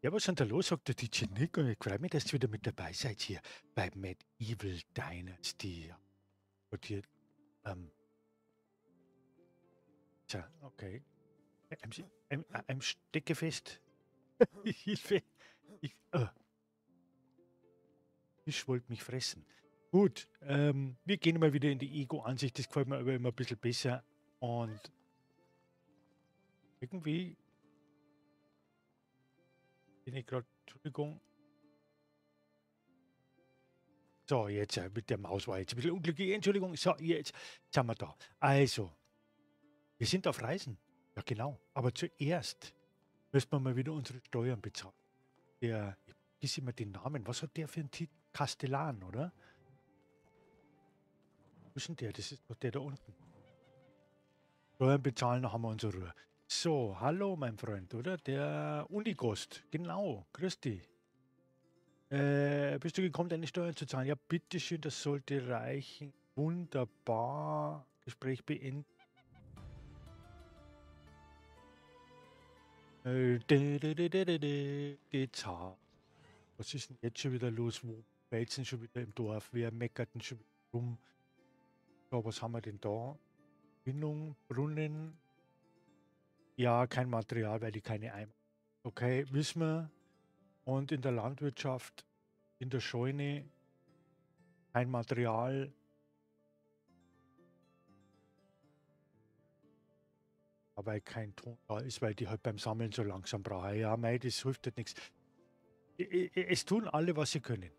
Ja, was ist denn los? Sagt der DJ Nick und ich freue mich, dass ihr wieder mit dabei seid hier bei Mad Evil Dynasty. Und hier, ähm, tja, okay. I'm, I'm, I'm stecke fest. Hilfe. Ich, oh. ich wollte mich fressen. Gut, ähm, wir gehen mal wieder in die Ego-Ansicht. Das gefällt mir aber immer ein bisschen besser. Und irgendwie ich gerade, Entschuldigung. So, jetzt äh, mit der Maus war jetzt ein bisschen unglücklich. Entschuldigung, so, jetzt, jetzt sind wir da. Also, wir sind auf Reisen. Ja, genau. Aber zuerst müssen wir mal wieder unsere Steuern bezahlen. Der, ich vergesse immer den Namen. Was hat der für einen Titel? Kastellan, oder? Wo ist denn der? Das ist doch der da unten. Steuern bezahlen, dann haben wir unsere Ruhe. So, hallo mein Freund, oder? Der Unigost, genau, dich. Äh, bist du gekommen, deine Steuern zu zahlen? Ja, bitteschön, das sollte reichen. Wunderbar. Gespräch beendet. Äh. Was ist denn jetzt schon wieder los? Wo wälzen schon wieder im Dorf? Wer meckert denn schon wieder rum? So, was haben wir denn da? Bindung, Brunnen, ja, kein Material, weil die keine Eimer. Okay, wissen wir. Und in der Landwirtschaft, in der Scheune, kein Material. Aber kein Ton da ist, weil die halt beim Sammeln so langsam brauchen. Ja, mei, das hilft halt nichts. Es tun alle, was sie können.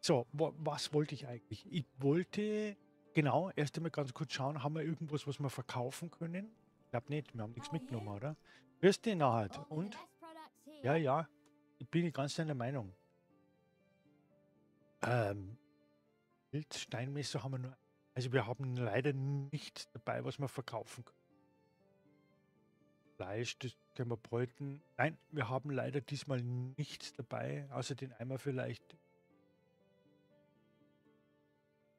So, was wollte ich eigentlich? Ich wollte, genau, erst einmal ganz kurz schauen, haben wir irgendwas, was wir verkaufen können? Ich glaube nicht, wir haben nichts mitgenommen, oder? Grüß dich nachher. Und? Ja, ja. Ich bin ganz deiner Meinung. Ähm, Wildsteinmesser haben wir nur. Also wir haben leider nichts dabei, was wir verkaufen können. Fleisch, das können wir bräuten. Nein, wir haben leider diesmal nichts dabei, außer den Eimer vielleicht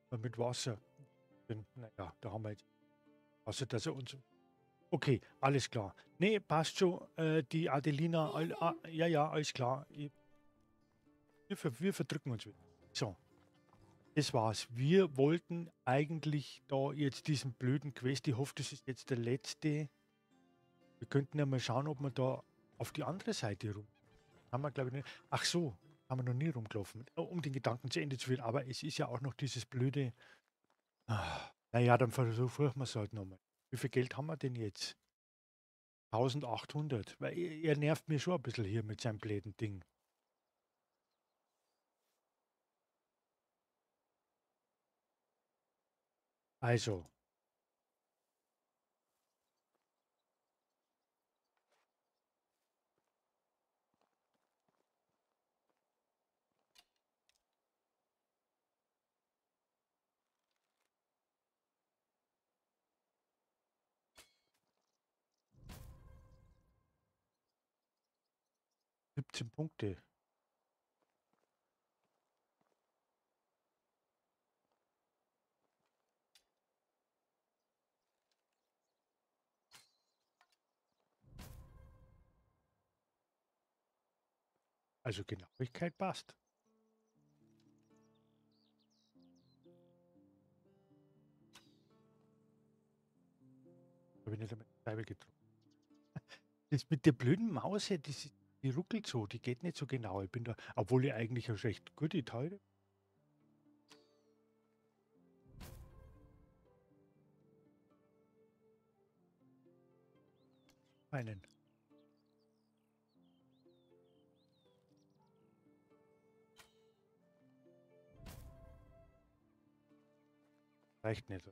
mit Wasser. Naja, da haben wir jetzt. Außer dass er uns Okay, alles klar. Nee, passt schon. Äh, die Adelina, all, ah, ja, ja, alles klar. Ich, wir, wir verdrücken uns wieder. So, das war's. Wir wollten eigentlich da jetzt diesen blöden Quest, ich hoffe, das ist jetzt der letzte. Wir könnten ja mal schauen, ob wir da auf die andere Seite rum. Haben wir, glaube ich, nicht. Ach so, haben wir noch nie rumgelaufen, um den Gedanken zu Ende zu führen. Aber es ist ja auch noch dieses blöde. Ah, naja, dann versuchen wir es halt nochmal. Wie viel Geld haben wir denn jetzt? 1800. Weil er nervt mich schon ein bisschen hier mit seinem blöden Ding. Also. Siebzehn Punkte. Also Genauigkeit passt. Habe ich nicht damit Scheibe getroffen. Das mit der blöden Maus hier, das ist, die ruckelt so, die geht nicht so genau. Ich bin da, obwohl ich eigentlich eine recht gute Teile. Einen. Reicht nicht.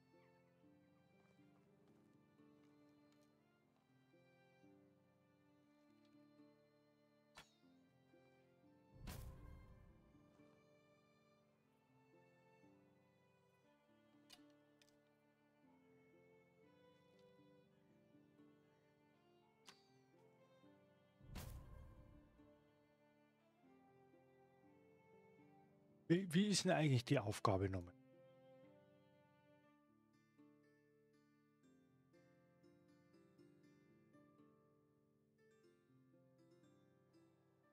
Wie, wie ist denn eigentlich die Aufgabe nochmal?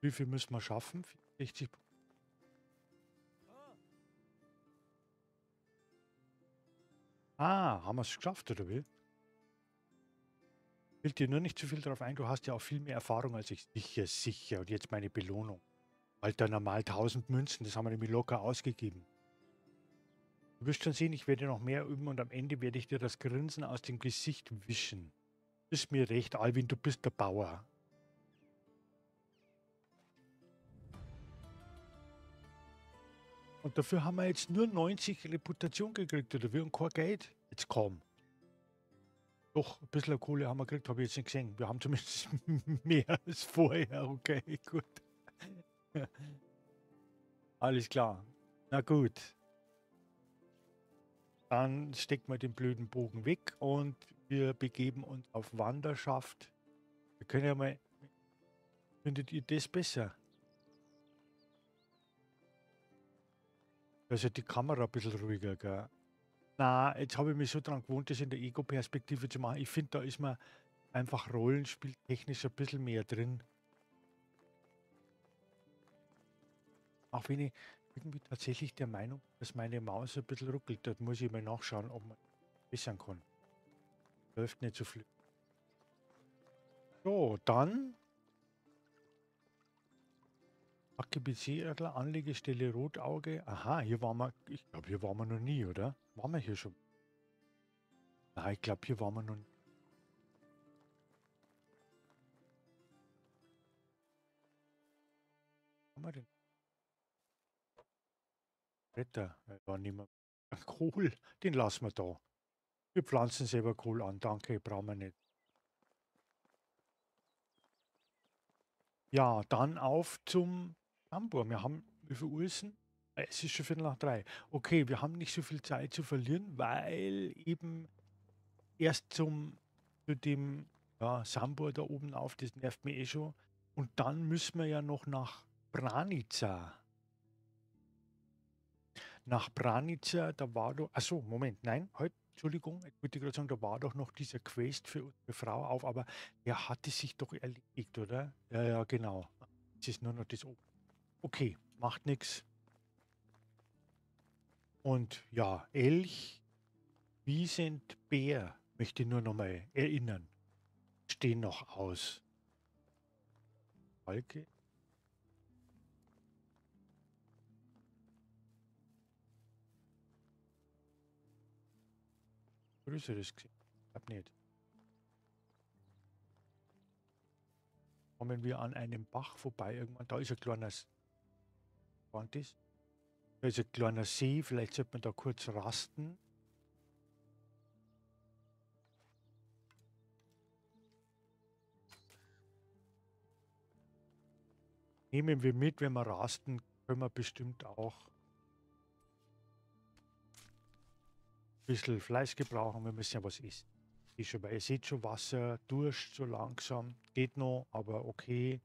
Wie viel müssen wir schaffen? 60 Ah, haben wir es geschafft, oder wie? Fällt dir nur nicht zu viel darauf ein, du hast ja auch viel mehr Erfahrung als ich. Sicher, sicher. Und jetzt meine Belohnung. Alter, normal 1000 Münzen, das haben wir nämlich locker ausgegeben. Du wirst schon sehen, ich werde noch mehr üben und am Ende werde ich dir das Grinsen aus dem Gesicht wischen. Ist mir recht, Alvin, du bist der Bauer. Und dafür haben wir jetzt nur 90 Reputation gekriegt, oder wie? Und kein Geld. Jetzt komm. Doch, ein bisschen Kohle haben wir gekriegt, habe ich jetzt nicht gesehen. Wir haben zumindest mehr als vorher. Okay, gut. Alles klar. Na gut. Dann stecken wir den blöden Bogen weg und wir begeben uns auf Wanderschaft. Wir können ja mal. Findet ihr das besser? Ja die Kamera ein bisschen ruhiger, gell? Na, jetzt habe ich mich so dran gewohnt, das in der Ego-Perspektive zu machen. Ich finde, da ist man einfach rollenspieltechnisch ein bisschen mehr drin. Auch wenn ich irgendwie tatsächlich der Meinung, dass meine Maus ein bisschen ruckelt. Da muss ich mal nachschauen, ob man bessern kann. Läuft nicht so viel. So, dann AKBC-Adler, Anlegestelle Rotauge. Aha, hier waren wir, ich glaube, hier waren wir noch nie, oder? Waren wir hier schon? Nein, ich glaube, hier waren wir noch nie. Haben wir denn? Wetter, war nicht mehr. Kohl, den lassen wir da. Wir pflanzen selber Kohl an, danke, brauchen wir nicht. Ja, dann auf zum Hamburg. Wir haben, wie viel Uhr ist es? ist schon Viertel nach drei. Okay, wir haben nicht so viel Zeit zu verlieren, weil eben erst zum, zu dem ja, Sambor da oben auf, das nervt mich eh schon. Und dann müssen wir ja noch nach Branica nach Branica, da war doch, achso, Moment, nein, halt, Entschuldigung, ich wollte gerade sagen, da war doch noch dieser Quest für unsere Frau auf, aber der hatte sich doch erledigt, oder? Ja, ja, genau. Es ist nur noch das oben. Okay, macht nichts. Und ja, Elch, Wiesent, Bär, möchte nur noch mal erinnern, stehen noch aus. Falke, Größeres gesehen. Ich hab nicht. Kommen wir an einem Bach vorbei irgendwann. Da ist ein kleines. das? Da ist ein kleiner See. Vielleicht sollte man da kurz rasten. Nehmen wir mit, wenn wir rasten, können wir bestimmt auch bisschen Fleisch gebrauchen, wir müssen ja was essen. Ist schon, ihr seht schon Wasser, Durst so langsam, geht noch, aber okay.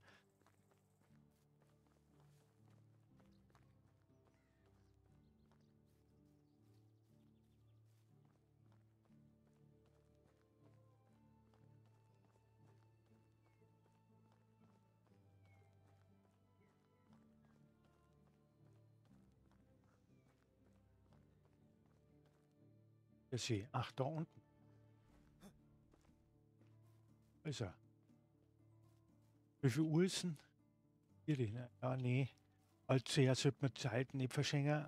Der See. Ach, da unten. Ist er. Wie viel Uhr ist denn? Ja, nee. Allzu sehr sollte man Zeit nicht verschenken.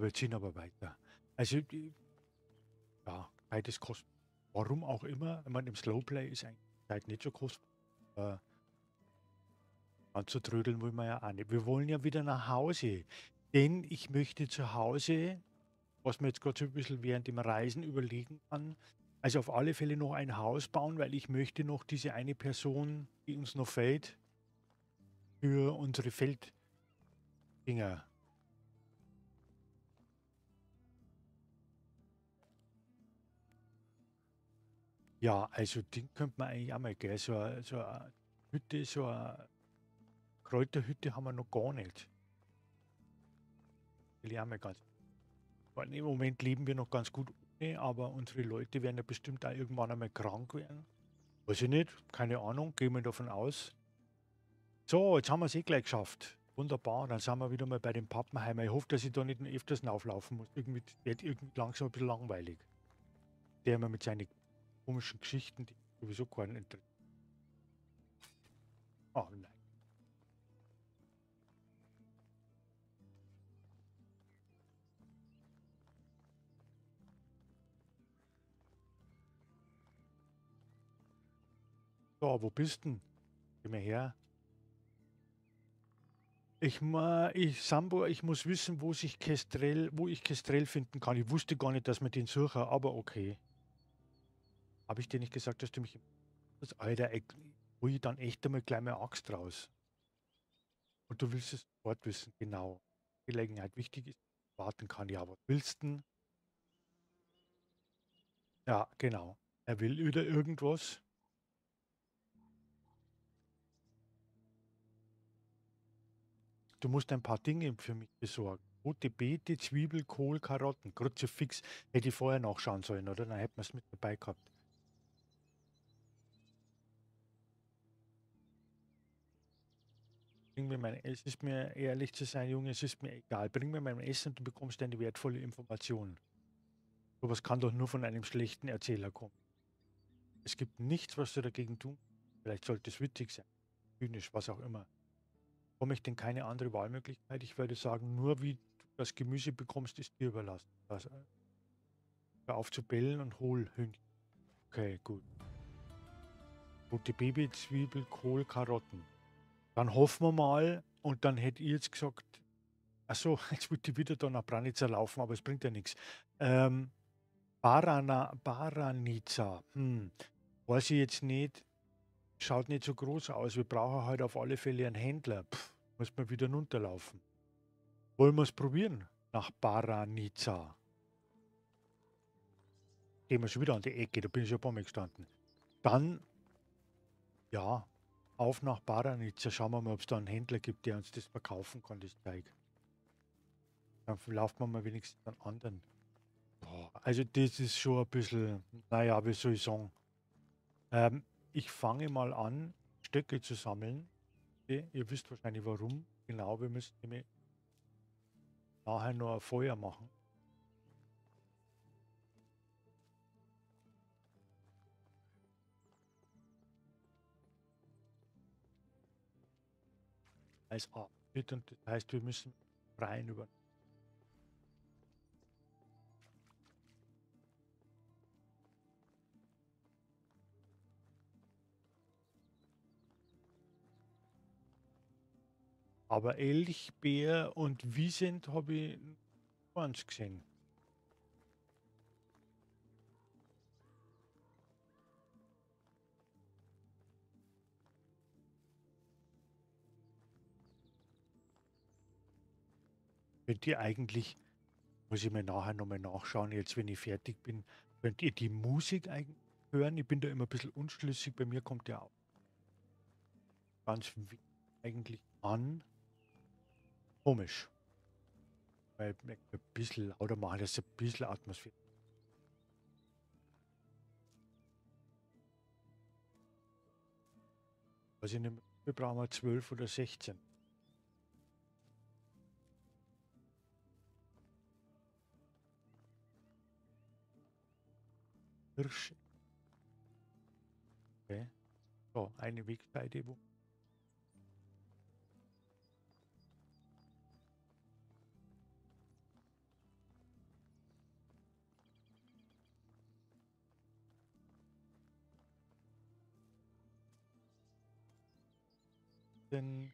Wir ziehen aber weiter. Also, ja, beides kostet. Warum auch immer, wenn man im Slowplay ist eigentlich Zeit nicht so kostbar. Äh, anzutrödeln wollen wir ja auch nicht. Wir wollen ja wieder nach Hause. Denn ich möchte zu Hause, was mir jetzt gerade so ein bisschen während dem Reisen überlegen kann, Also auf alle Fälle noch ein Haus bauen, weil ich möchte noch diese eine Person, die uns noch fehlt, für unsere Felddinger. Ja, also den könnte man eigentlich auch mal, gell? So eine, so eine Hütte, so eine Kräuterhütte haben wir noch gar nicht. Will ich auch mal ganz. Weil Im Moment leben wir noch ganz gut ohne, aber unsere Leute werden ja bestimmt auch irgendwann einmal krank werden. Weiß ich nicht, keine Ahnung, gehen wir davon aus. So, jetzt haben wir es eh gleich geschafft. Wunderbar, dann sind wir wieder mal bei dem Pappenheimer. Ich hoffe, dass ich da nicht öfters auflaufen muss. Irgendwie wird irgendwie langsam ein bisschen langweilig. Der immer mit seinen komischen Geschichten, die sowieso keinen interessieren. Oh nein. So, wo bist denn? Geh mal her. Ich, ich, Sambo, ich muss wissen, wo sich Kestrel, wo ich Kestrel finden kann. Ich wusste gar nicht, dass man den suchen, aber okay. Habe ich dir nicht gesagt, dass du mich... Das, Alter, ich dann echt einmal gleich meine Axt raus. Und du willst es sofort wissen, genau. Gelegenheit wichtig ist, warten kann. Ja, was willst du? Ja, genau. Er will wieder irgendwas. Du musst ein paar Dinge für mich besorgen. Rote Beete, Zwiebel, Kohl, Karotten, Kruzifix. Hätte ich vorher nachschauen sollen, oder? Dann hätten wir es mit dabei gehabt. Bring mir mein Es ist mir ehrlich zu sein, Junge, es ist mir egal. Bring mir mein Essen und du bekommst eine wertvolle Information. Sowas kann doch nur von einem schlechten Erzähler kommen. Es gibt nichts, was du dagegen tun. Vielleicht sollte es witzig sein, zynisch, was auch immer. Bekomme ich denn keine andere Wahlmöglichkeit? Ich würde sagen, nur wie du das Gemüse bekommst, ist dir überlassen. Also, hör auf zu bellen und hol Hühnchen. Okay, gut. Rote Baby, Zwiebel, Kohl, Karotten. Dann hoffen wir mal, und dann hätte ich jetzt gesagt, achso, jetzt würde ich wieder da nach Branica laufen, aber es bringt ja nichts. Ähm, Barana, Baranica, hm, weiß ich jetzt nicht, schaut nicht so groß aus. Wir brauchen halt auf alle Fälle einen Händler. Pff, muss man wieder runterlaufen. Wollen wir es probieren? Nach Baranica. Gehen wir schon wieder an die Ecke, da bin ich schon ein paar Mal gestanden. Dann, ja, auf nach Baranica. Schauen wir mal, ob es da einen Händler gibt, der uns das verkaufen kann, das Zeug. Dann laufen wir mal wenigstens einen anderen. Boah, also das ist schon ein bisschen, naja, wie soll ich sagen. Ähm, ich fange mal an, Stöcke zu sammeln. Okay, ihr wisst wahrscheinlich warum. Genau, wir müssen nämlich nachher noch ein Feuer machen. Als Abschnitt und das heißt, wir müssen rein über Aber Elch, Bär und Wiesent habe ich ganz gesehen. Könnt ihr eigentlich, muss ich mir nachher nochmal nachschauen, jetzt wenn ich fertig bin, könnt ihr die Musik hören? Ich bin da immer ein bisschen unschlüssig, bei mir kommt der auch ganz eigentlich an. Komisch. Weil ein bisschen lauter machen, dass ein bisschen Atmosphäre. Also in dem, wir brauchen wir 12 oder 16. Hirsche. Okay. So, eine Wegseite, wo denn,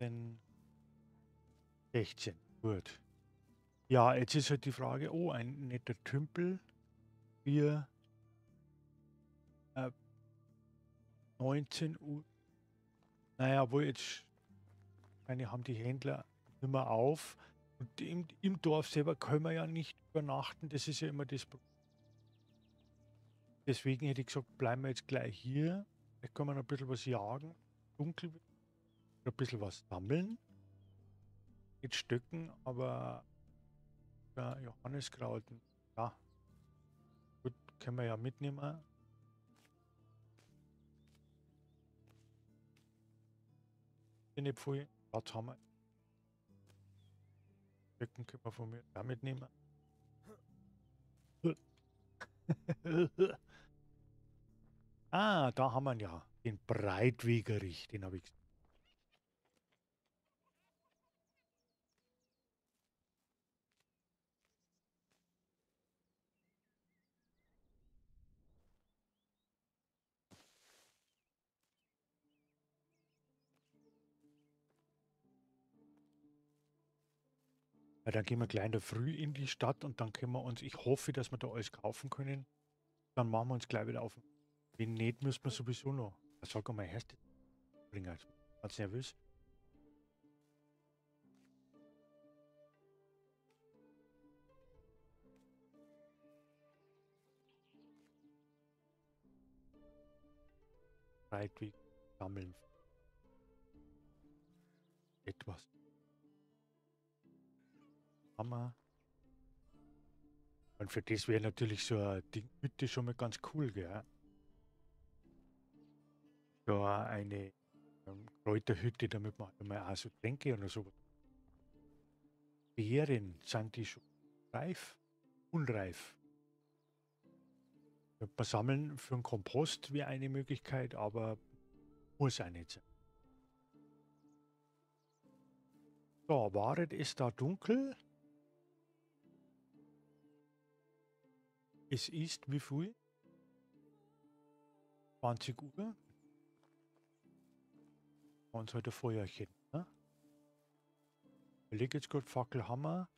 denn 16. Gut. Ja, jetzt ist halt die Frage, oh, ein netter Tümpel. Wir äh, 19 Uhr. Naja, wo jetzt, meine, haben die Händler immer auf. Und im, im Dorf selber können wir ja nicht übernachten. Das ist ja immer das Problem. Deswegen hätte ich gesagt, bleiben wir jetzt gleich hier. Vielleicht können wir noch ein bisschen was jagen. Dunkel. Ein bisschen was sammeln. Mit Stöcken, aber ja, Johanniskrauten. Ja. Können wir ja mitnehmen. Nicht viel. Platz haben wir. Stöcken können wir von mir da mitnehmen. ah, da haben wir ja. Den Breitwegerich, den habe ich Ja, dann gehen wir gleich in der Früh in die Stadt und dann können wir uns, ich hoffe, dass wir da alles kaufen können. Dann machen wir uns gleich wieder auf. Wenn nicht, müssen wir sowieso noch. Sag mal, Herst bringen. Ganz nervös. Breitweg sammeln. Etwas. Hammer. Und für das wäre natürlich so eine Hütte schon mal ganz cool, gell? So eine ähm, Kräuterhütte, damit man mal auch so Tränke oder so. Beeren, sind die schon reif? Unreif. Könnte sammeln für einen Kompost wäre eine Möglichkeit, aber muss auch nicht sein. So, waret es da dunkel? Es ist wie viel? 20 Uhr. Und heute Feuerchen. Ne? Lege jetzt gerade Fackelhammer.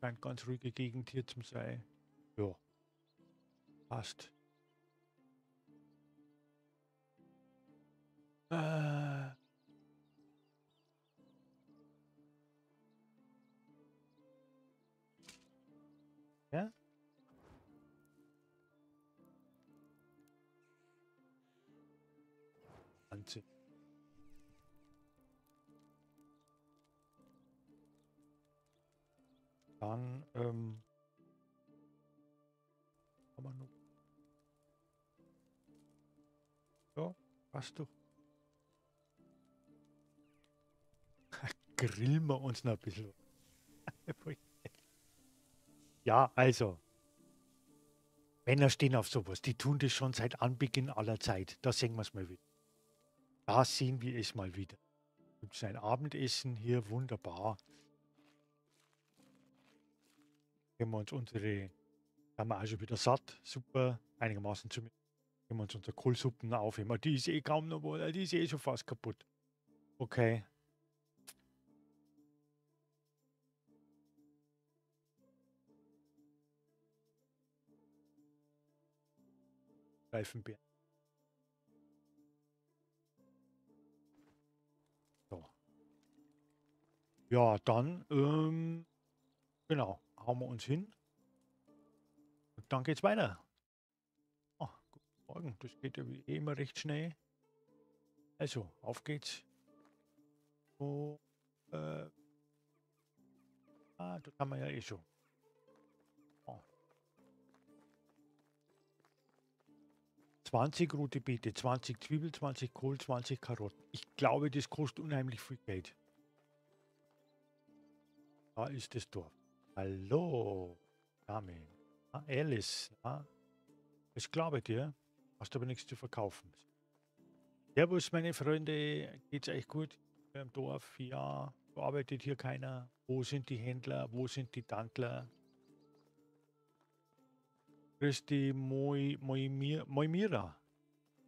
Scheint ganz ruhige Gegend hier zum sein. Ja. Passt. Äh. Ja? Anziehen. Dann, ähm, kann man noch. Ja, passt doch. Grillen wir uns noch ein bisschen. Ja, also. Männer stehen auf sowas. Die tun das schon seit Anbeginn aller Zeit. Da sehen wir es mal wieder. Da sehen wir es mal wieder. Gibt es ein Abendessen hier, wunderbar. Haben wir uns unsere, haben wir auch schon wieder satt, super, einigermaßen zumindest. Haben wir uns unsere Kohlsuppen aufheben. Die ist eh kaum noch wohl, die ist eh schon fast kaputt. Okay, Reifenbeeren. So. Ja, dann, ähm, genau, hauen wir uns hin. Und dann geht's weiter. Oh, guten Morgen, das geht ja wie immer recht schnell. Also, auf geht's. So, äh, ah, das haben wir ja eh schon. 20 rote Beete, 20 Zwiebel, 20 Kohl, 20 Karotten. Ich glaube, das kostet unheimlich viel Geld. Da ist das Dorf. Hallo, Dame. Ah, Alice. Ah, das glaube dir. Hast aber nichts zu verkaufen. Servus, meine Freunde. Geht's euch gut im Dorf? Ja, arbeitet hier keiner. Wo sind die Händler? Wo sind die Tantler? Grüß die Moi, Moimir, Moimira.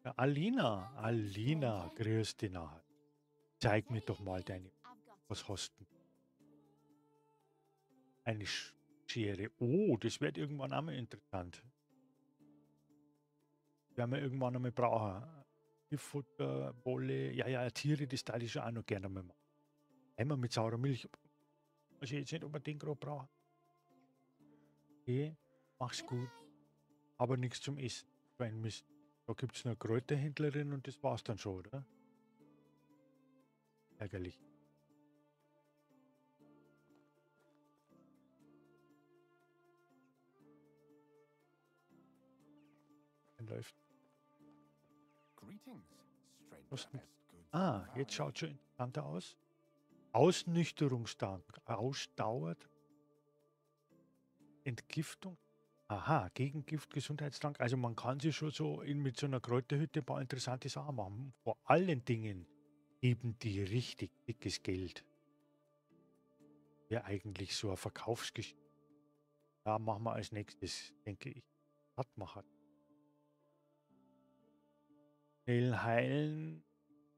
Ja, Alina. Alina, grüß dich nachher. Zeig mir doch mal deine. Was hast du? Eine Sch Schere. Oh, das wird irgendwann einmal interessant. Werden wir irgendwann einmal brauchen. Futter, Wolle, ja, ja, Tiere, das teile ich schon auch noch gerne mal. Einmal mit saurer Milch. Also jetzt nicht, ob wir den gerade brauchen. Okay, mach's gut. Aber nichts zum Essen. Mist. Da gibt es eine Kräuterhändlerin und das war's dann schon, oder? Ärgerlich. läuft. Ah, jetzt schaut schon interessanter aus. Ausnüchterungstank. Ausdauert. Entgiftung. Aha, Gegengift, Gesundheitstank. Also man kann sich schon so in, mit so einer Kräuterhütte ein paar interessante Sachen machen. Vor allen Dingen eben die richtig dickes Geld. Ja, eigentlich so eine Verkaufsgeschichte. Da machen wir als nächstes, denke ich. Hat man hat. Schnell heilen.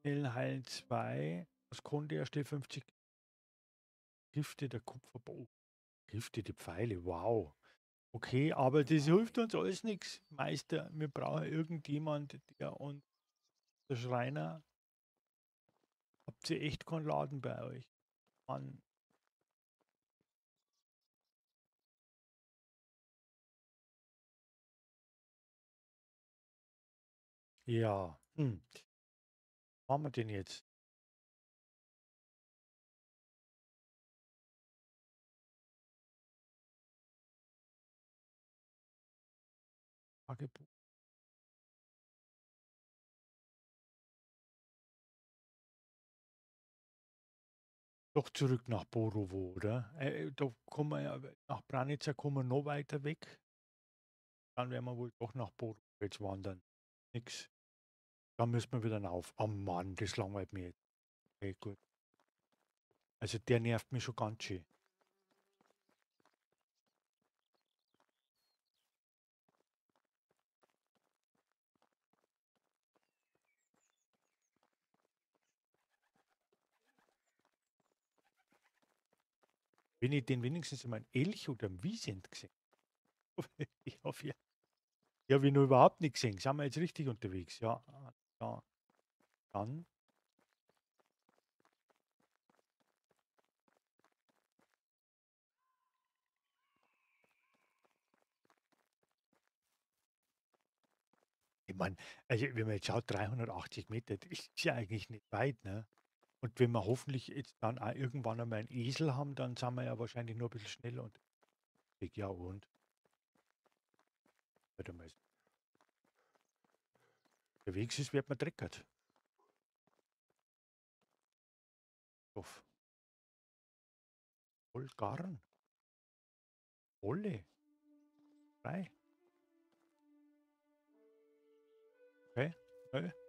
Schnell heilen 2. Was konnte er? Stell 50. Gifte der Kupferbau. Gifte die Pfeile. Wow. Okay, aber das hilft uns alles nichts, Meister. Wir brauchen irgendjemand, der uns, der Schreiner, habt ihr echt keinen Laden bei euch? Mann. Ja, hm. Was machen wir denn jetzt? Tagebuch. Doch zurück nach Borowo, oder? Äh, da kommen wir ja, nach Branica kommen wir noch weiter weg. Dann werden wir wohl doch nach Borowo jetzt wandern. Nix. Dann müssen wir wieder rauf. Oh Mann, das langweilt mir jetzt. Okay, gut. Also der nervt mich schon ganz schön. Wenn ich den wenigstens mal einen Elch oder einen Wiesent gesehen Ich hoffe, ja. Ja, wir nur überhaupt nicht gesehen. Sind wir jetzt richtig unterwegs? Ja, ja. Dann. Ich meine, also wenn man jetzt schaut, 380 Meter, das ist ja eigentlich nicht weit, ne? Und wenn wir hoffentlich jetzt dann auch irgendwann einmal einen Esel haben, dann sind wir ja wahrscheinlich nur ein bisschen schneller und ja und warte mal. Unterwegs ist, wird man dreckert. Stoff. Voll Garn. Wolle. Frei. Okay. okay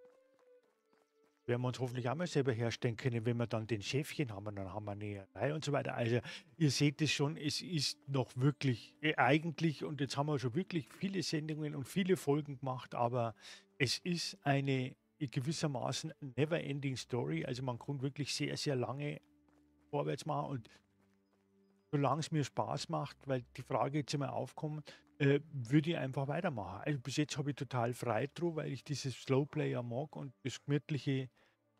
werden wir uns hoffentlich auch mal selber herstellen können, wenn wir dann den Schäfchen haben, dann haben wir Näherei und so weiter. Also ihr seht es schon, es ist noch wirklich äh, eigentlich, und jetzt haben wir schon wirklich viele Sendungen und viele Folgen gemacht, aber es ist eine gewissermaßen never-ending Story. Also man kann wirklich sehr, sehr lange vorwärts machen und solange es mir Spaß macht, weil die Frage jetzt immer aufkommt, äh, würde ich einfach weitermachen. Also bis jetzt habe ich total frei drauf, weil ich dieses Slowplayer mag und das gemütliche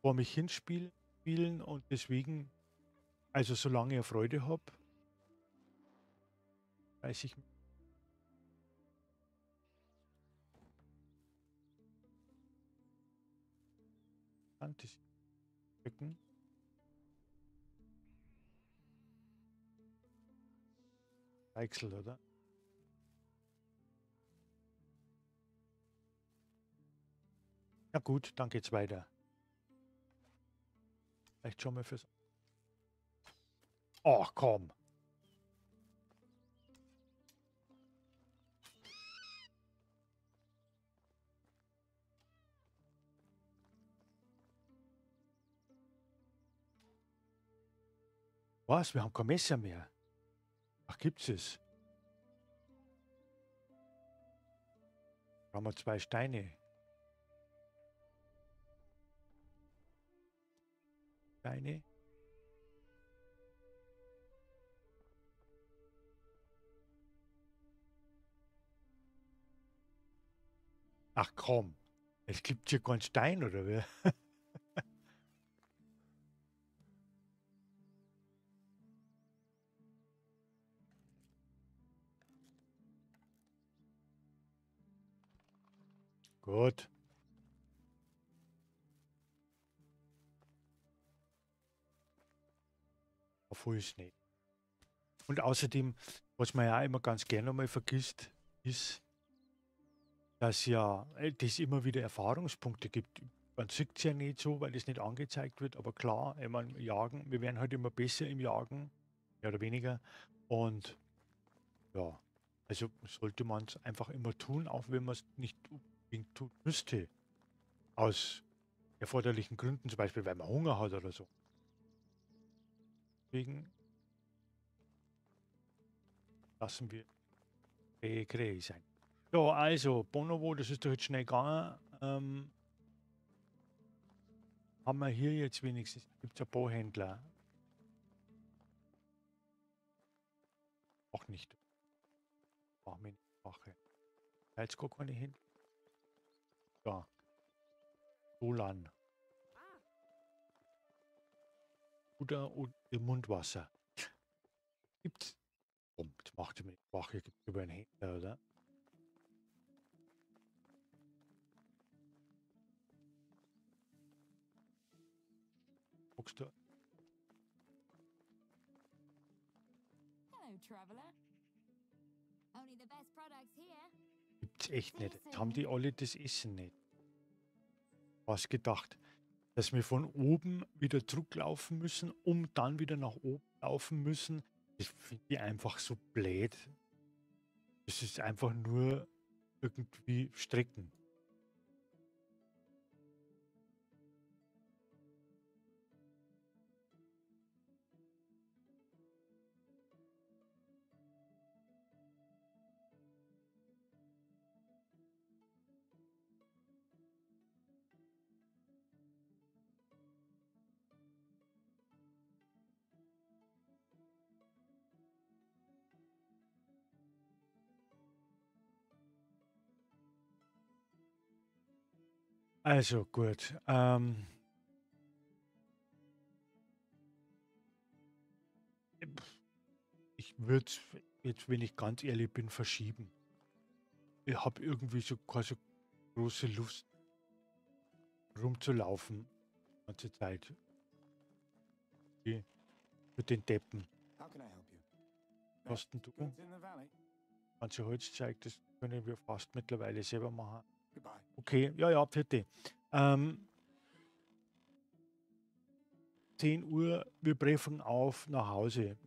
vor mich hinspielen spielen und deswegen, also solange ich Freude habe, weiß ich. Fantasy. Wechsel, oder? Na gut, dann geht's weiter. Vielleicht schon mal fürs... Ach komm. Was? Wir haben kein Messer mehr. Ach, gibt's es? Haben wir zwei Steine. kleine Ach komm, es gibt hier keinen Stein, oder wer? Gut. Obwohl es nicht. Und außerdem, was man ja immer ganz gerne mal vergisst, ist, dass ja äh, das immer wieder Erfahrungspunkte gibt. Man sieht es ja nicht so, weil es nicht angezeigt wird, aber klar, ich meine, Jagen, wir werden halt immer besser im Jagen, mehr oder weniger. Und ja, also sollte man es einfach immer tun, auch wenn man es nicht unbedingt tun müsste. Aus erforderlichen Gründen, zum Beispiel, weil man Hunger hat oder so. Deswegen lassen wir Krähe sein. So, also, Bonovo, das ist doch jetzt schnell gegangen. Ähm, haben wir hier jetzt wenigstens, gibt es ein paar Händler. Auch nicht. Machen wir nicht Wache. Jetzt gar keine hin. Da. Solan. Oder und Mundwasser. Gibt's. Jetzt macht mir Wache, gibt über einen Händler, oder? Guckst du? Hello, traveler. Only the best products here. Gibt's echt nicht. Jetzt haben die alle das Essen nicht. Was gedacht, dass wir von oben wieder zurücklaufen müssen, um dann wieder nach oben laufen müssen. Das finde ich einfach so blöd. Das ist einfach nur irgendwie Strecken. Also gut. Ähm, ich würde jetzt, wenn ich ganz ehrlich bin, verschieben. Ich habe irgendwie so so große Lust rumzulaufen die ganze Zeit. Wie mit den Deppen. Kosten du? In the valley. Manche Holzzeug, das können wir fast mittlerweile selber machen. Okay, ja, ja, bitte. Ähm, 10 Uhr, wir brechen auf nach Hause.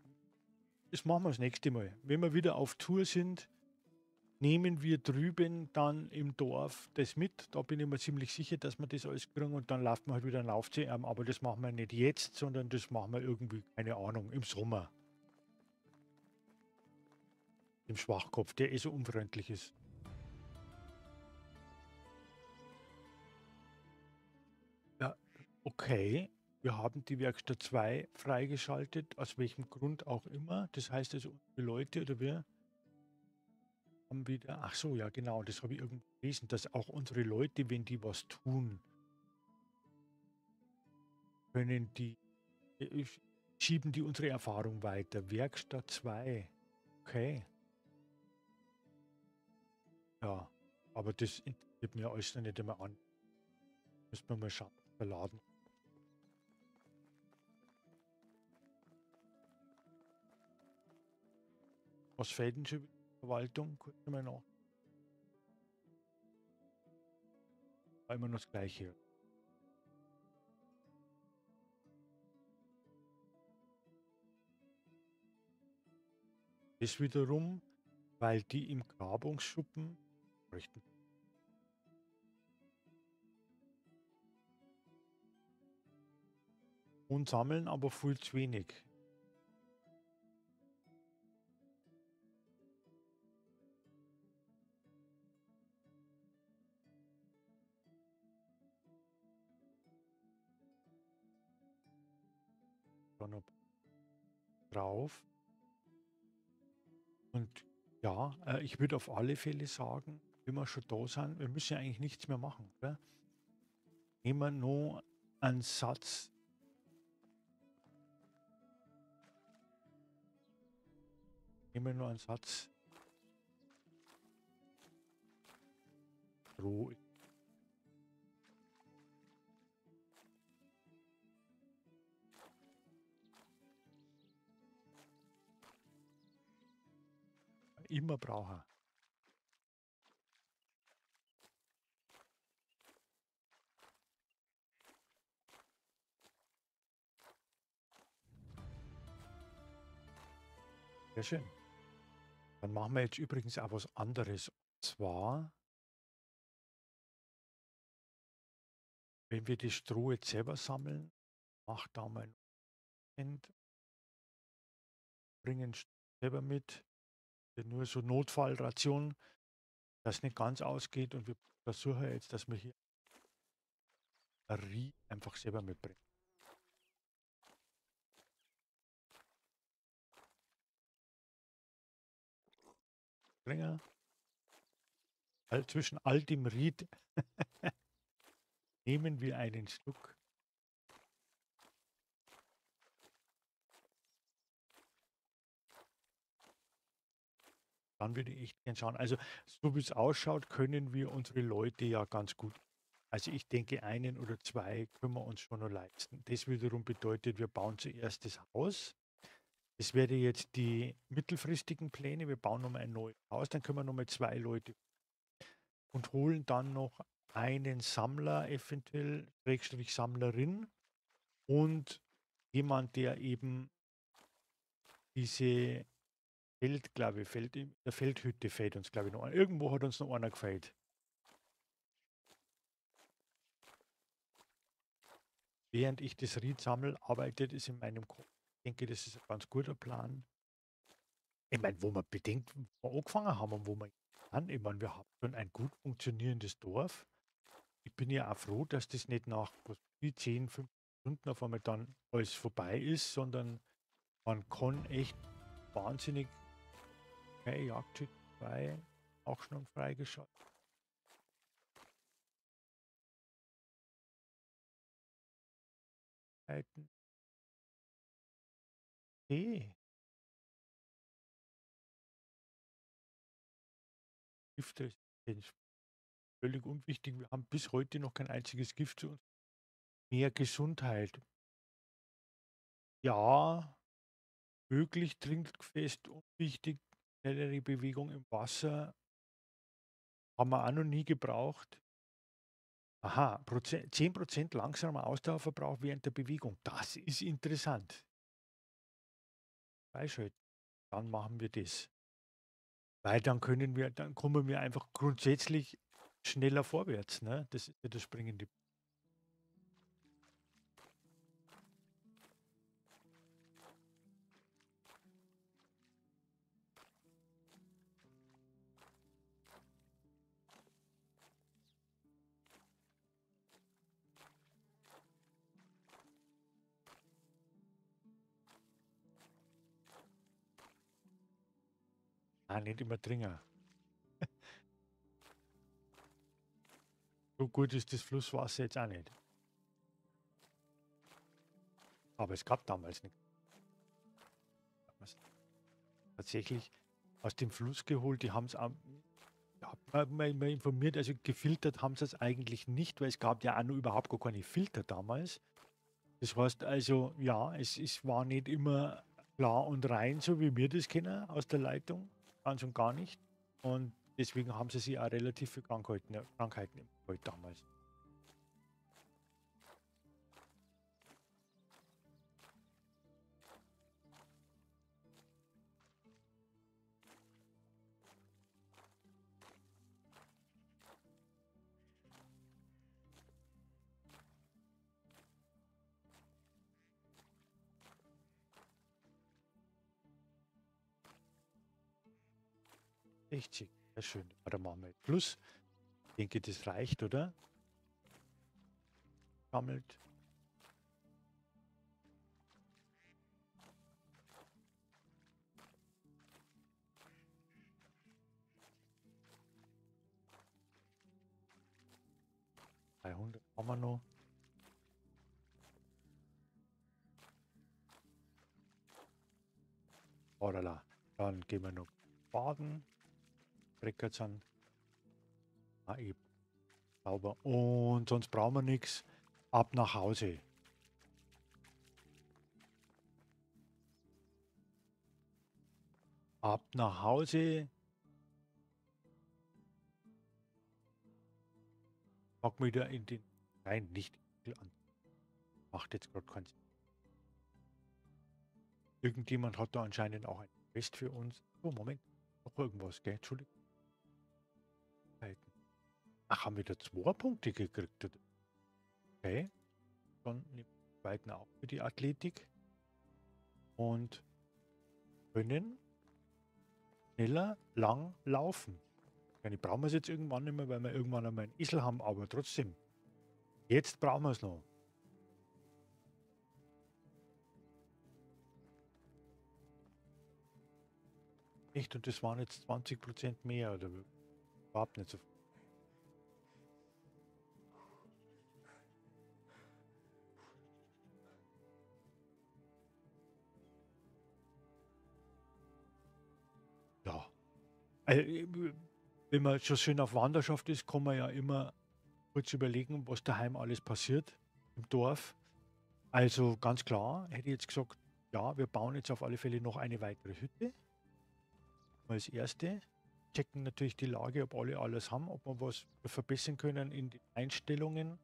Das machen wir das nächste Mal. Wenn wir wieder auf Tour sind, nehmen wir drüben dann im Dorf das mit. Da bin ich mir ziemlich sicher, dass wir das alles kriegen und dann laufen wir halt wieder auf zu ihm. Aber das machen wir nicht jetzt, sondern das machen wir irgendwie, keine Ahnung, im Sommer. Im Schwachkopf, der eh so unfreundlich ist. Okay. Wir haben die Werkstatt 2 freigeschaltet, aus welchem Grund auch immer. Das heißt also, unsere Leute oder wir haben wieder, ach so, ja genau, das habe ich irgendwo gelesen, dass auch unsere Leute, wenn die was tun, können die, äh, schieben die unsere Erfahrung weiter. Werkstatt 2, okay. Ja, aber das interessiert mir alles noch nicht einmal an. Müssen wir mal schauen, der Was fällt denn schon? Verwaltung? Kurz mal noch. War immer noch das gleiche. Das wiederum, weil die im Grabungsschuppen bräuchten. Und sammeln aber viel zu wenig. Noch drauf. Und ja, äh, ich würde auf alle Fälle sagen, wenn wir schon da sind, wir müssen ja eigentlich nichts mehr machen, oder? Nehmen wir noch einen Satz. Nehmen wir noch einen Satz. Stroh. Immer brauchen. Sehr schön. Dann machen wir jetzt übrigens auch was anderes. Und zwar, wenn wir die Stroh jetzt selber sammeln, macht da mal ein bringen selber mit. Nur so Notfallration, das nicht ganz ausgeht und wir versuchen jetzt, dass wir hier Rie einfach selber mitbringen. Springer. All, zwischen all dem Ried nehmen wir einen Schluck. Dann würde ich gerne schauen. Also, so wie es ausschaut, können wir unsere Leute ja ganz gut. Also ich denke, einen oder zwei können wir uns schon noch leisten. Das wiederum bedeutet, wir bauen zuerst das Haus. Das wäre jetzt die mittelfristigen Pläne. Wir bauen nochmal ein neues Haus, dann können wir nochmal zwei Leute und holen dann noch einen Sammler, eventuell, Schrägstrich Sammlerin und jemand, der eben diese Feld, glaube ich, Feld, der Feldhütte fehlt uns, glaube ich, noch. Irgendwo hat uns noch einer gefällt. Während ich das Ried sammle, arbeitet es in meinem Kopf. Ich denke, das ist ein ganz guter Plan. Ich meine, wo man bedenkt, wo wir angefangen haben und wo wir an. Ich meine, wir haben schon ein gut funktionierendes Dorf. Ich bin ja auch froh, dass das nicht nach was, 10, 15 Stunden auf einmal dann alles vorbei ist, sondern man kann echt wahnsinnig Okay, Jagdtyp 2 auch schon freigeschaltet. Okay. Giftresistenz. Völlig unwichtig. Wir haben bis heute noch kein einziges Gift zu uns. Mehr Gesundheit. Ja, möglich, Trinkfest, unwichtig schnellere Bewegung im Wasser haben wir auch noch nie gebraucht. Aha, 10% langsamer Ausdauerverbrauch während der Bewegung. Das ist interessant. Freischalten. Dann machen wir das. Weil dann können wir, dann kommen wir einfach grundsätzlich schneller vorwärts. Ne? Das ist ja das springende Nicht immer dringen. so gut ist das Flusswasser jetzt auch nicht. Aber es gab damals nichts. Tatsächlich aus dem Fluss geholt, die haben es ja, mal, mal informiert, also gefiltert haben sie es eigentlich nicht, weil es gab ja auch noch überhaupt gar keine Filter damals. Das heißt also, ja, es, es war nicht immer klar und rein, so wie wir das kennen aus der Leitung ganz und gar nicht. Und deswegen haben sie sich auch relativ viele Krankheiten, Krankheiten damals. Echt schick. Sehr schön. Oder Marmelt Plus. Ich denke, das reicht, oder? Sammelt. Dreihundert haben wir noch. Orala. Dann gehen wir noch baden. Breckert an. Ah, eben. Sauber. Und sonst brauchen wir nichts. Ab nach Hause. Ab nach Hause. Pack wieder in den. Nein, nicht an. Macht jetzt gerade keinen Sinn. Irgendjemand hat da anscheinend auch ein Quest für uns. Oh, Moment. Noch irgendwas, gell? Entschuldigung. Ach, haben wir da zwei Punkte gekriegt? Okay. Dann die beiden auch für die Athletik. Und können schneller lang laufen. Ja, die brauchen wir es jetzt irgendwann nicht mehr, weil wir irgendwann einmal einen Isel haben, aber trotzdem. Jetzt brauchen wir es noch. Echt, und das waren jetzt 20% mehr oder überhaupt nicht so viel. Äh, wenn man schon schön auf Wanderschaft ist, kann man ja immer kurz überlegen, was daheim alles passiert im Dorf. Also ganz klar, hätte ich jetzt gesagt, ja, wir bauen jetzt auf alle Fälle noch eine weitere Hütte. Als erste checken natürlich die Lage, ob alle alles haben, ob wir was verbessern können in den Einstellungen.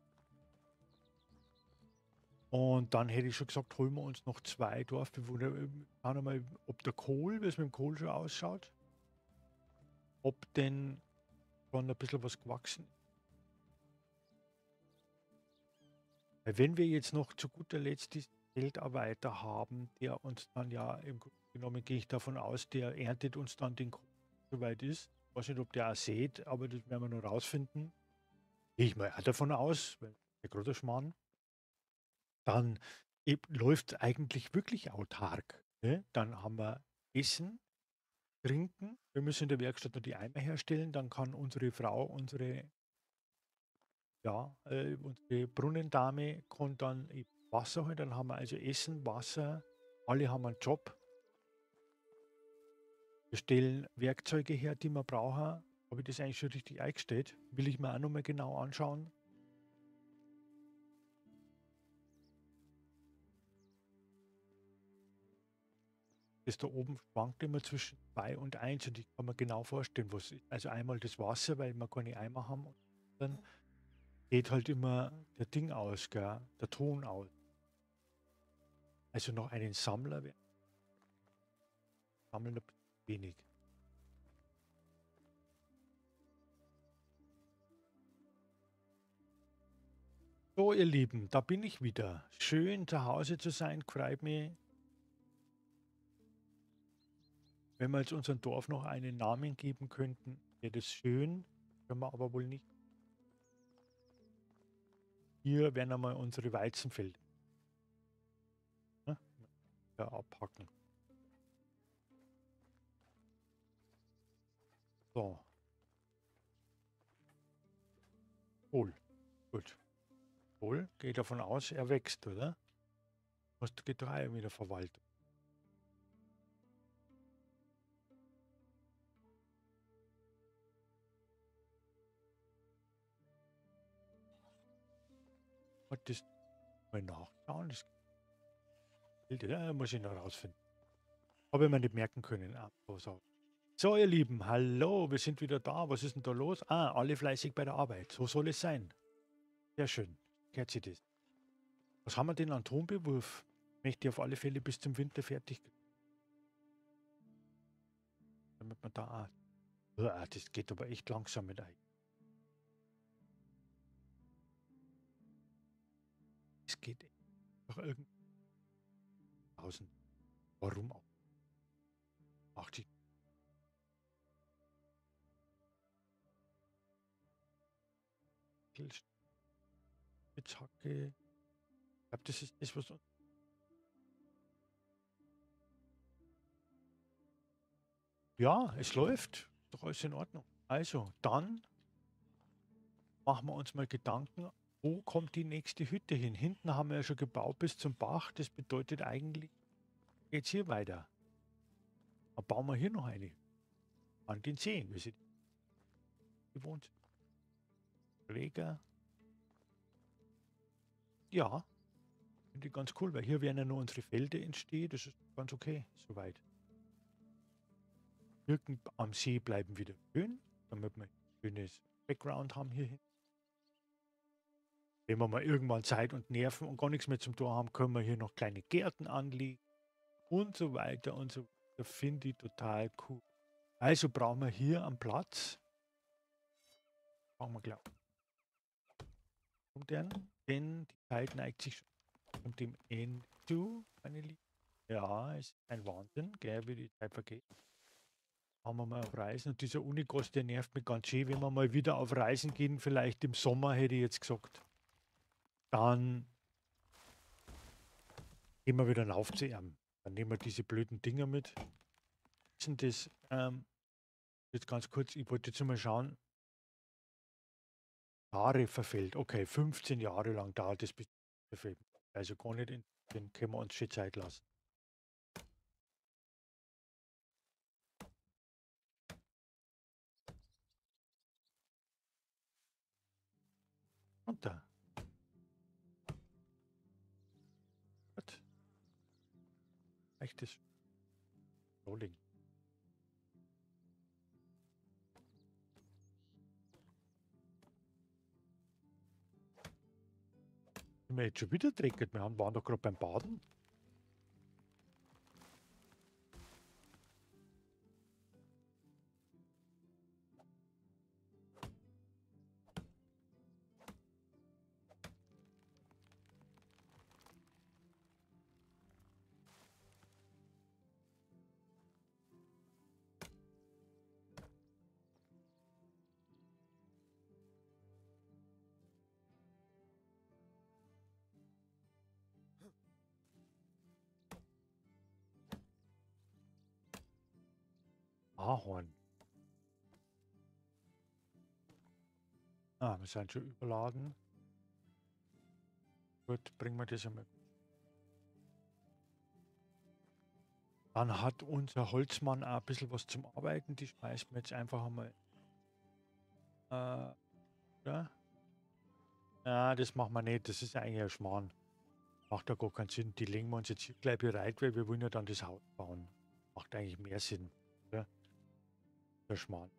Und dann hätte ich schon gesagt, holen wir uns noch zwei Dorfbewohner. Schauen wir mal, ob der Kohl, wie es mit dem Kohl schon ausschaut. Ob denn schon ein bisschen was gewachsen ist. Wenn wir jetzt noch zu guter Letzt diesen Feldarbeiter haben, der uns dann ja im Grunde genommen, gehe ich davon aus, der erntet uns dann den Kohl, soweit ist. Ich weiß nicht, ob der auch sieht, aber das werden wir noch rausfinden. Gehe ich mal davon aus, weil der große Schmarrn. Dann läuft eigentlich wirklich autark. Ne? Dann haben wir Essen, Trinken. Wir müssen in der Werkstatt noch die Eimer herstellen. Dann kann unsere Frau, unsere, ja, äh, unsere Brunnendame, kann dann Wasser holen. Dann haben wir also Essen, Wasser. Alle haben einen Job. Wir stellen Werkzeuge her, die wir brauchen. Habe ich das eigentlich schon richtig eingestellt? Will ich mir auch nochmal genau anschauen. Das da oben schwankt immer zwischen 2 und 1 und ich kann mir genau vorstellen, was ist. Also einmal das Wasser, weil wir keine Eimer haben und dann geht halt immer der Ding aus, gell? der Ton aus. Also noch einen Sammler wär- sammeln wenig. So, ihr Lieben, da bin ich wieder. Schön zu Hause zu sein, freut mich. Wenn wir jetzt unserem Dorf noch einen Namen geben könnten, wäre das schön. Können wir aber wohl nicht. Hier werden einmal unsere Weizenfelder ne? ja, abhacken. So. Wohl. Gut. Wohl. Gehe davon aus, er wächst, oder? Musst Getreide wieder verwalten. Und das mal nachschauen. Das ja, muss ich noch rausfinden. Habe ich mir nicht merken können. So, ihr Lieben, hallo, wir sind wieder da. Was ist denn da los? Ah, alle fleißig bei der Arbeit. So soll es sein. Sehr schön. Gehört sich das. Was haben wir denn an Tonbewurf? Möchte ich auf alle Fälle bis zum Winter fertig. Damit man da. Ah, das geht aber echt langsam mit ein. Doch irgendwie. Tausend. Warum auch? Ach, die. Spitzhacke. Ich glaube, das ist das, was. uns- Ja, es läuft. Doch alles in Ordnung. Also, dann machen wir uns mal Gedanken, wo kommt die nächste Hütte hin? Hinten haben wir ja schon gebaut bis zum Bach. Das bedeutet eigentlich, geht's hier weiter. Dann bauen wir hier noch eine. An den See, wie sie gewohnt. Pfleger. Ja, finde ich ganz cool, weil hier werden ja nur unsere Felder entstehen. Das ist ganz okay, soweit. Irgend am See bleiben wieder schön, damit wir ein schönes Background haben hier hin. Wenn wir mal irgendwann Zeit und Nerven und gar nichts mehr zum Tor haben, können wir hier noch kleine Gärten anlegen und so weiter und so weiter. Finde ich total cool. Also brauchen wir hier am Platz. Brauchen wir gleich. Und dann, denn die Zeit neigt sich schon dem Ende zu, meine Lieben. Ja, ist ein Wahnsinn, gell, wie die Zeit vergeht. Haben wir mal auf Reisen und dieser Unigos, der nervt mich ganz schön, wenn wir mal wieder auf Reisen gehen, vielleicht im Sommer, hätte ich jetzt gesagt. Dann gehen wir wieder zu ihm. Dann nehmen wir diese blöden Dinger mit. Sind das, ähm, jetzt ganz kurz, ich wollte jetzt mal schauen. Jahre verfällt. Okay, 15 Jahre lang dauert das bis verfällt. Also gar nicht, in, den können wir uns schon Zeit lassen. Und da. Echtes Rolling. Sind wir jetzt schon wieder dreckig? Wir waren doch gerade beim Baden. Ahorn. Ah, wir sind schon überladen. Gut, bringen wir das einmal. Dann hat unser Holzmann auch ein bisschen was zum Arbeiten. Die schmeißen wir jetzt einfach einmal. Äh, ja. Ja, das machen wir nicht. Das ist eigentlich ein Schmarrn. Macht ja gar keinen Sinn. Die legen wir uns jetzt hier gleich bereit, weil wir wollen ja dann das Haus bauen. Macht eigentlich mehr Sinn. Der Schmarrn.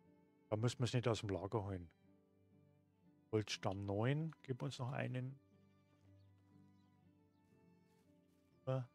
Da müssen wir es nicht aus dem Lager holen. Holzstamm 9. Gib uns noch einen. Ja.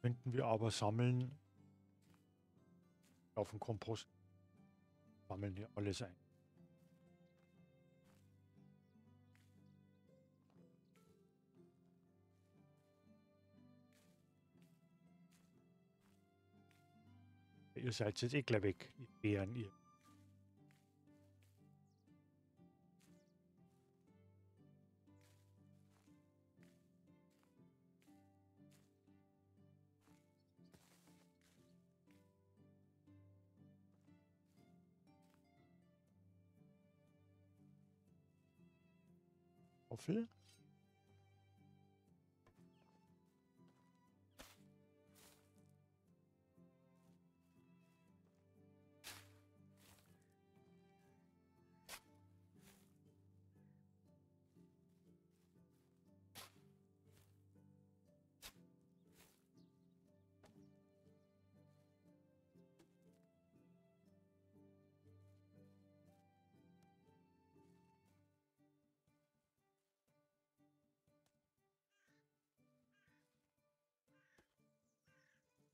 Könnten wir aber sammeln auf dem Kompost. Sammeln hier alles ein. Ihr seid jetzt eh gleich weg, ihr Bären, ihr. Confia?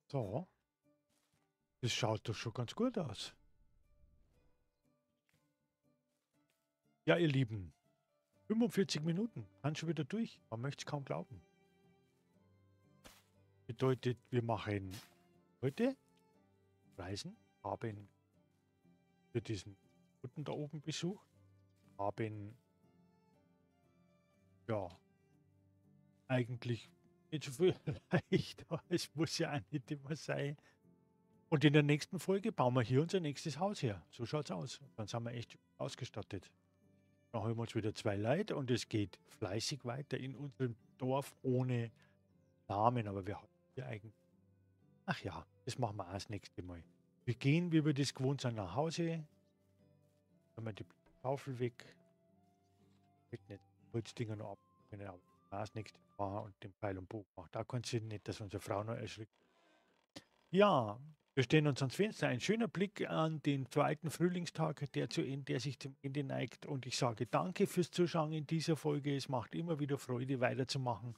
So. Das schaut doch schon ganz gut aus. Ja, ihr Lieben. 45 Minuten. Kann schon wieder durch. Man möchte es kaum glauben. bedeutet, wir machen heute Reisen, haben für diesen Guten da oben besucht, haben ja eigentlich nicht so viel leicht, aber es muss ja auch nicht immer sein. Und in der nächsten Folge bauen wir hier unser nächstes Haus her. So schaut's aus. Dann sind wir echt ausgestattet. Dann haben wir uns wieder zwei Leute und es geht fleißig weiter in unserem Dorf ohne Namen, aber wir haben hier eigentlich. Ach ja, das machen wir auch das nächste Mal. Wir gehen, wie wir das gewohnt sind, nach Hause. Haben wir die Schaufel weg. Mit nicht Holzdinger noch ab. Können das nächste Mal und den Pfeil und Bogen macht. Da keinen Sinn nicht, dass unsere Frau noch erschrickt. Ja, wir stehen uns ans Fenster. Ein schöner Blick an den zweiten Frühlingstag, der, zu der sich zum Ende neigt. Und ich sage danke fürs Zuschauen in dieser Folge. Es macht immer wieder Freude, weiterzumachen.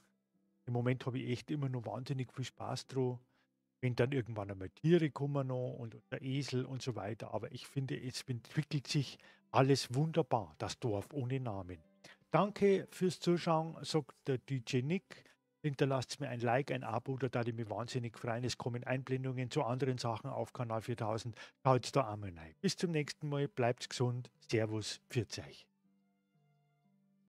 Im Moment habe ich echt immer noch wahnsinnig viel Spaß dran. Wenn dann irgendwann einmal Tiere kommen noch und der Esel und so weiter. Aber ich finde, es entwickelt sich alles wunderbar, das Dorf ohne Namen. Danke fürs Zuschauen, sagt der DJ Nick. Hinterlasst mir ein Like, ein Abo, da würde ich mich wahnsinnig freuen. Es kommen Einblendungen zu anderen Sachen auf Kanal 4000. Schaut da einmal rein. Bis zum nächsten Mal, bleibt gesund. Servus, pfiat euch.